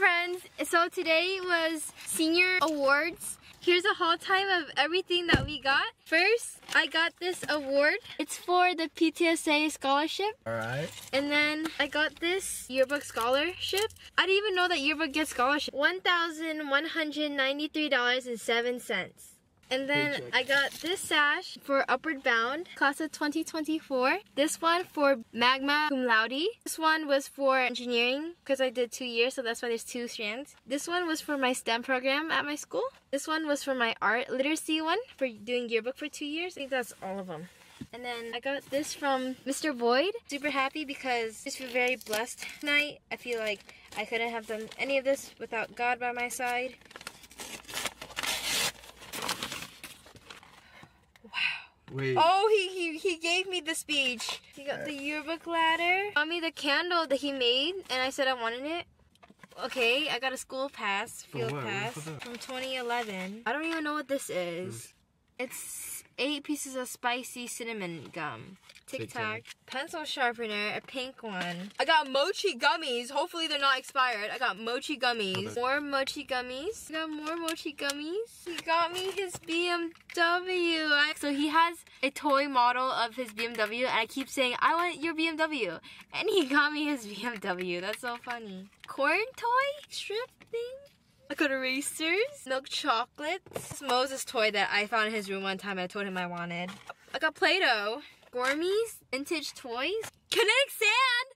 friends. So today was senior awards. Here's a haul time of everything that we got. First, I got this award. It's for the PTSA scholarship. Alright. And then I got this yearbook scholarship. I didn't even know that yearbook gets scholarship. $1,193.07. And then I got this sash for Upward Bound, class of 2024. This one for Magna Cum Laude. This one was for engineering because I did two years, so that's why there's two strands. This one was for my STEM program at my school. This one was for my art literacy one for doing yearbook for two years. I think that's all of them. And then I got this from Mr. Boyd. Super happy because I just feel very blessed tonight. I feel like I couldn't have done any of this without God by my side. Wait. Oh, he, he he gave me the speech. He got the yearbook ladder. Got me the candle that he made, and I said I wanted it. Okay, I got a school pass, field pass from 2011. I don't even know what this is. It's eight pieces of spicy cinnamon gum. Tic Tic Tac. Tac. Pencil sharpener, a pink one. I got mochi gummies. Hopefully they're not expired. I got mochi gummies. More mochi gummies. I got more mochi gummies. He got me his BMW. So he has a toy model of his BMW, and I keep saying, I want your BMW. And he got me his BMW. That's so funny. Corn toy strip thing? I got erasers, milk chocolates. Moses toy that I found in his room one time. I told him I wanted. I got Play-Doh, Gourmies, vintage toys, kinetic sand.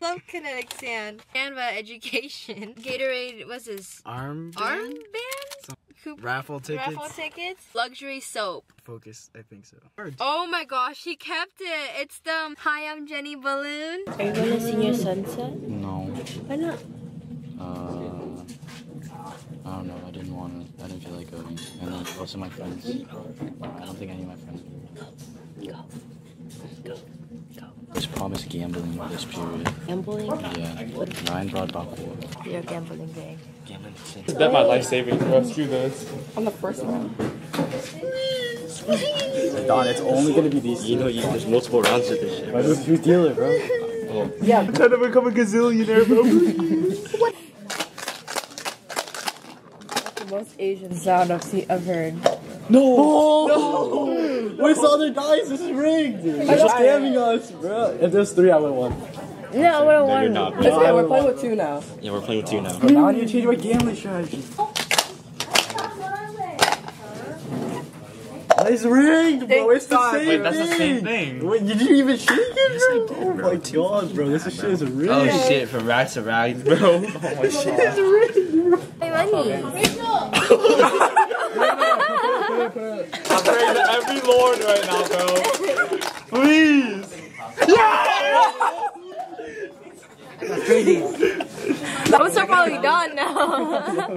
Love kinetic sand. Canva education. Gatorade. What's this? Arm. Armband. Coop- Raffle tickets. Raffle tickets. Luxury soap. Focus. I think so. Oh my gosh, he kept it. It's the Hi, I'm Jenny balloon. Are you going to see your Sunset? No. Why not? Uh, I don't know. I didn't want to. I didn't feel like going. And then most of my friends. I don't think any of my friends. Go. Go. Go. Just promised gambling this period. Gambling? Yeah. Ryan brought back four. You're a gambling gang. Gambling shit. Bet my life savings, bro. Screw this. On the first round. Don, it's only gonna be these. You know, you, there's multiple rounds of this shit. I just you deal it, bro. Yeah. I'm Trying to become a gazillionaire, bro. That's the most Asian sound I've, seen, I've heard. no! No! Where's the other dice? This is rigged. You're scamming us, bro. If there's three, I would one. No, I would have you're won. not, It's okay, we're playing with two now. Yeah, we're playing with two now. Now I need to change my gambling strategy. It's rigged, bro. It's the same Wait, that's the thing. same thing. Wait, you didn't even shake it, bro? Oh my god, bro. This shit is rigged. Oh shit, from rags to rags, bro. Oh my money. I'm praying to every lord right now, bro. Please. Those are probably done now.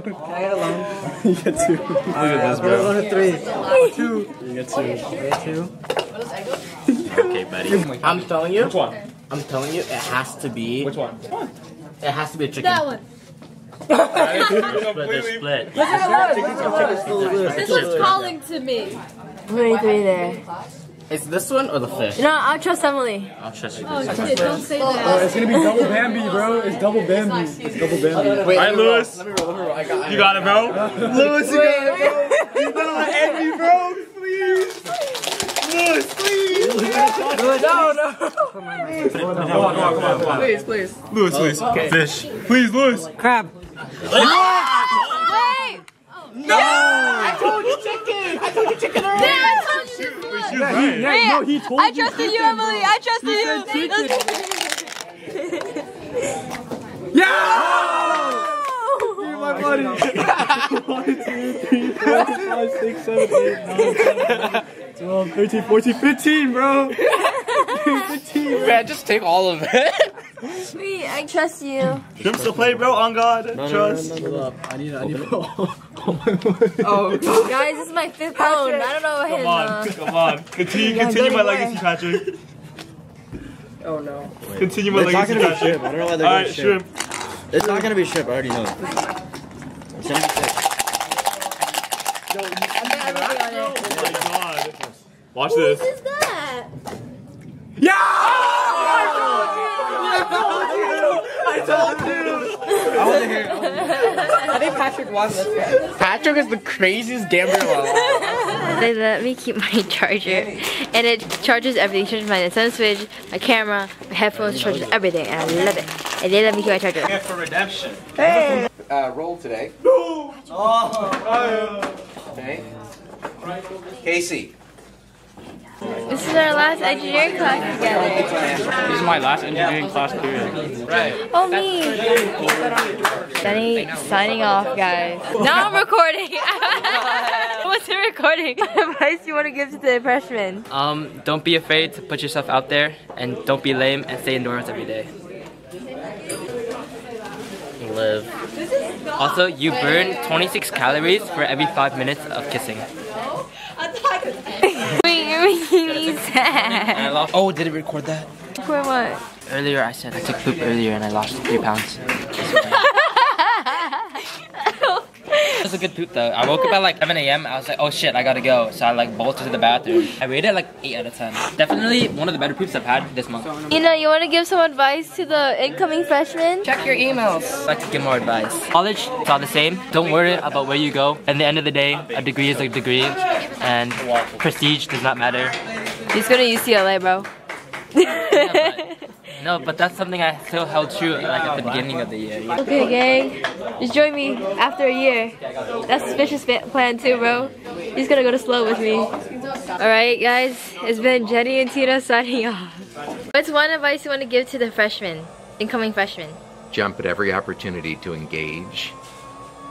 You get two. Look at this, bro. One to three. Two. You get two. You get two. Okay, buddy. I'm telling you, Which one? I'm telling you, it has to be, Which one? it has to be a chicken. that one. Completely. split. This one's calling to me. Three, three there. It's this one or the fish? No, I'll trust Emily. I'll trust you. Oh This. shit, don't say Oh, that. it's gonna be double Bambi, bro. It's double Bambi. It's double Bambi. Wait, Alright, let me roll, Lewis. Let me roll, let me roll. I got, You got it, bro. Lewis, you got it, bro. You better not end me, bro. Please. Lewis, please. No, no. Come on, come on, come on. Please, please. Lewis, please. Fish. Please, Lewis. Crab. Wait! I told you chicken. I told you chicken Yeah. I told you. Wait, she was right. Yeah, no, he told I you. trusted you, Emily. I trusted you. Oh! You're my buddy. One, two, three, four, five, six, seven, eight, nine, ten, twelve, thirteen, fourteen, fifteen, bro. Fifteen. Man, just take all of it. Me, I trust you. Shrimps to play, bro. On God. Trust. I need, I need to all, all my money. Oh, Guys, this is my fifth phone. I don't know what. Come on. Uh, Come on. Continue, continue my legacy, Patrick. oh no. Continue my It's not legacy, gonna be Patrick. shrimp. I don't know why they're Alright, going shrimp. shrimp. It's not gonna be shrimp. I already know. It's gonna be fish. Oh my God. Watch this. is that? Yeah! I told you! I I think Patrick won this. Patrick is the craziest gambler alive. They let me keep my charger, and it charges everything. It charges my Nintendo Switch, my camera, my headphones, charges everything, and I love it. And they let me keep my charger. For redemption. uh, roll today. Okay. Casey. This is our last engineering class together. This is my last engineering class period. Right. Oh me. Danny signing off, guys. Now I'm recording. What's the recording? What advice you want to give to the freshmen? Um, don't be afraid to put yourself out there, and don't be lame, and stay indoors every day. Live. Also, you burn 26 calories for every five minutes of kissing. Wait, you're making me And sad. I lost. Oh, did it record that? For what? Earlier, I said I took poop earlier, and I lost three pounds. It was a good poop though. I woke up at like 7 a.m. I was like, oh shit, I gotta go. So I like bolted to the bathroom. I rated it like 8 out of 10. Definitely one of the better poops I've had this month. You know, you want to give some advice to the incoming freshmen? Check your emails. I'd like to give more advice. College, it's all the same. Don't worry about where you go. At the end of the day, a degree is a degree, and prestige does not matter. He's going to UCLA, bro. No, but that's something I still held true like at the beginning of the year. Yeah. Okay, gang. Just join me after a year. That's suspicious fa- plan too, bro. He's gonna go to slow with me. Alright, guys. It's been Jenny and Tina signing off. What's one advice you want to give to the freshmen? Incoming freshmen? Jump at every opportunity to engage,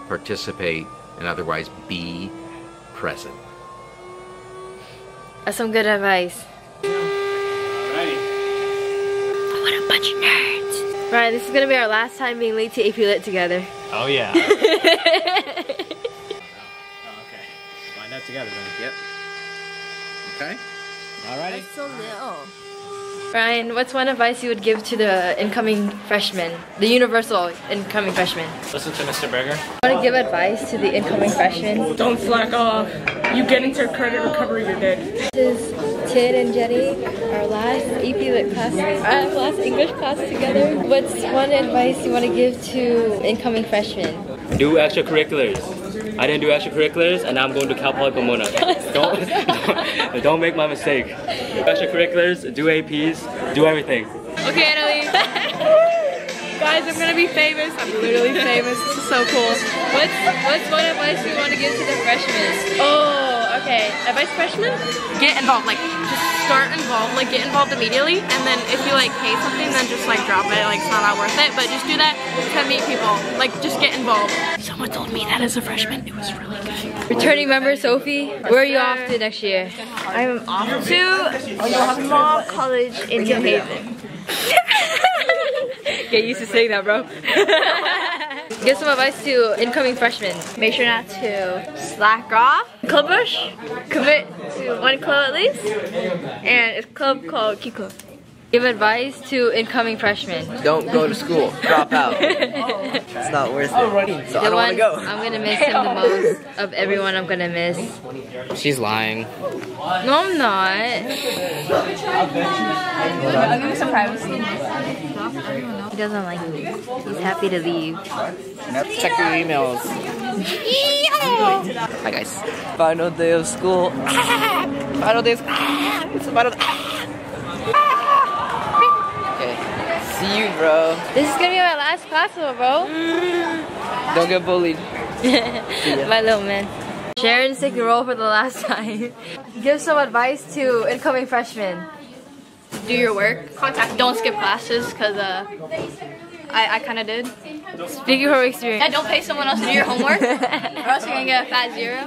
participate, and otherwise be present. That's some good advice. What a bunch of nerds. Right, this is gonna be our last time being late to AP Lit together. Oh yeah. oh, okay. Find out together then. Yep. Okay. Alrighty. So little. Ryan, what's one advice you would give to the incoming freshmen? The universal incoming freshmen? Listen to Mr. Berger. Want to give advice to the incoming freshmen? Don't slack off. You get into credit recovery, you're dead. This is Tid and Jenny, our last AP Lit class, our last English class together. What's one advice you want to give to incoming freshmen? Do extracurriculars. I didn't do extracurriculars, and now I'm going to Cal Poly Pomona. don't, don't, don't make my mistake. Extracurriculars, do APs, do everything. Okay, Annalie. Guys, I'm gonna be famous. I'm literally famous. This is so cool. What's what's one advice you want to give to the freshmen? Oh, okay. Advice freshman? Get involved. Like, just start involved. Like, get involved immediately. And then if you, like, hate something, then just, like, drop it. Like, it's not that worth it. But just do that to meet people. Like, just get involved. Someone told me that as a freshman. It was really good. Returning member Sophie, where are you off to next year? I'm off to small college in New Haven. Get used to saying that, bro. Give some advice to incoming freshmen. Make sure not to slack off. Club Bush. Commit to one club at least. And it's a club called Kiko. Give advice to incoming freshmen. Don't go to school. Drop out. It's not worth it. So I The don't want one to go. I'm gonna miss him the most of everyone I'm gonna miss. She's lying. No, I'm not. I'll give you some privacy. He doesn't like me. He's happy to leave. Check your emails. Hi guys. Final day of school. Final day of It's the final Okay. See you, bro. This is gonna be my last class, bro. Don't get bullied. my little man. Sharon's taking a roll for the last time. Give some advice to incoming freshmen. Do your work. Contact. Don't skip classes because uh, I, I kind of did. Speaking from experience. Yeah, don't pay someone else to do your homework or else you're going to get a fat zero.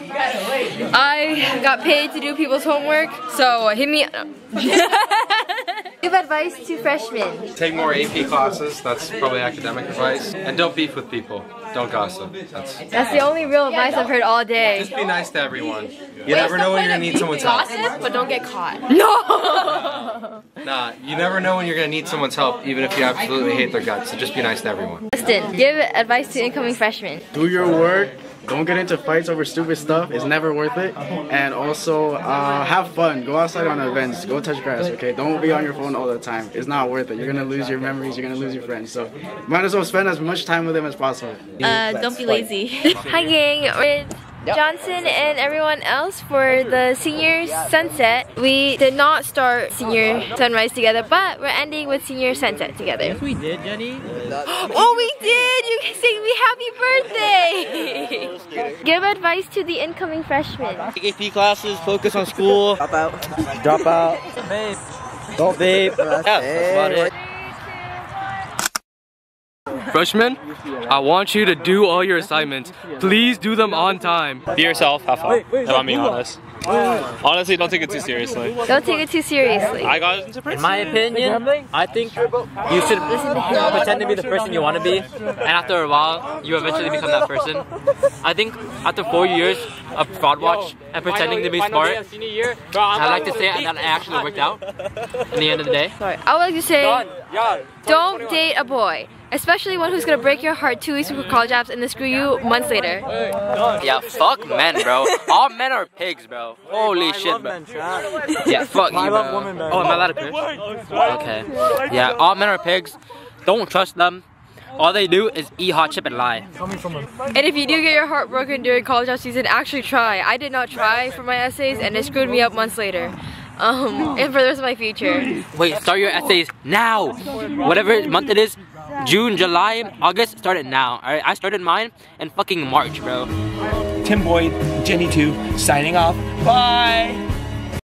I got paid to do people's homework, so hit me. Give advice to freshmen. Take more AP classes. That's probably academic advice. And don't beef with people. Don't gossip. That's That's the only real advice I've heard all day. just be nice to everyone. You never know when you're gonna need someone's help. Gossip, but don't get caught. No! Nah, you never know when you're gonna need someone's help, even if you absolutely hate their guts. So just be nice to everyone. Justin, give advice to incoming freshmen. Do your work Don't get into fights over stupid stuff. It's never worth it. And also, uh, have fun. Go outside on events. Go touch grass. Okay. Don't be on your phone all the time. It's not worth it. You're gonna lose your memories. You're gonna lose your friends. So might as well spend as much time with them as possible. Uh, don't be lazy. Hi gang, with Johnson and everyone else for the senior sunset. We did not start senior sunrise together, but we're ending with senior sunset together. Yes, we did, Jenny. oh, we did! You can sing me happy birthday! Give advice to the incoming freshmen. AP classes, focus on school. Drop out. Drop out. Vape. Don't vape. Yeah, that's about it. Freshmen, I want you to do all your assignments. Please do them on time. Be yourself, have fun. If I'm being honest. Honestly, don't take it too seriously. Don't take it too seriously. I got into In my opinion, I think you should pretend to be the person you want to be, and after a while, you eventually become that person. I think after four years of fraud watch and pretending to be smart, I like to say that it actually worked out in the end of the day. Sorry, I would like to say, don't date a boy. Especially one who's gonna break your heart two weeks before college apps and then screw you months later. Yeah, fuck men, bro. All men are pigs, bro. Holy shit, bro. Yeah, fuck you, bro. Oh, am I allowed to curse? Okay. Yeah, all men are pigs. Don't trust them. All they do is eat hot chip and lie. And if you do get your heart broken during college off season, actually try. I did not try for my essays and it screwed me up months later. Um, and for the rest of my future. Wait, start your essays now. Whatever month it is, June, July, August, start it now. Alright, I started mine in fucking March, bro. Tim Boyd, Jenny Tu, signing off. Bye!